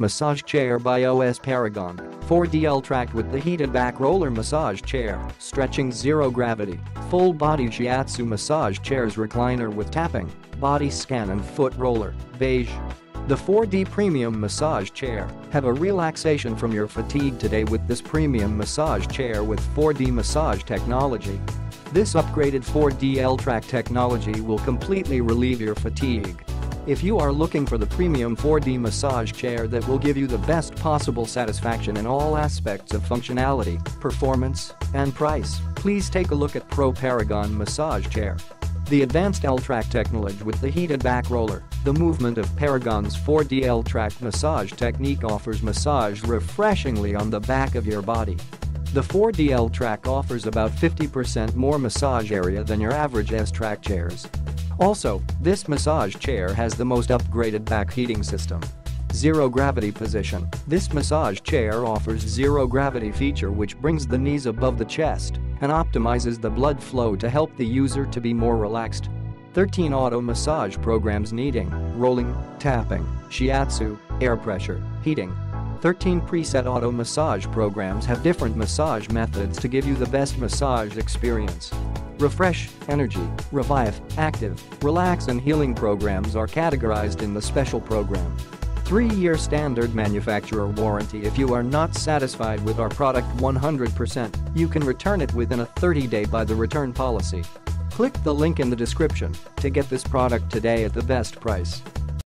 Massage Chair by OS Paragon 4D L-Track with the heated back roller massage chair, stretching zero gravity, full body shiatsu massage chairs recliner with tapping, body scan and foot roller, beige. The 4D Premium Massage Chair have a relaxation from your fatigue today with this premium massage chair with 4D massage technology. This upgraded 4D L-Track technology will completely relieve your fatigue. If you are looking for the premium 4D massage chair that will give you the best possible satisfaction in all aspects of functionality, performance, and price, please take a look at Pro Paragon Massage Chair. The advanced L-Track technology with the heated back roller, the movement of Paragon's 4D L-Track massage technique offers massage refreshingly on the back of your body. The 4D L-Track offers about 50% more massage area than your average S-Track chairs. Also, this massage chair has the most upgraded back heating system. Zero gravity position. This massage chair offers zero gravity feature which brings the knees above the chest and optimizes the blood flow to help the user to be more relaxed. 13 auto massage programs kneading, rolling, tapping, shiatsu, air pressure, heating. 13 preset auto massage programs have different massage methods to give you the best massage experience. Refresh, Energy, Revive, Active, Relax and Healing programs are categorized in the special program. 3-year standard manufacturer warranty if you are not satisfied with our product 100%, you can return it within a 30-day by the return policy. Click the link in the description to get this product today at the best price.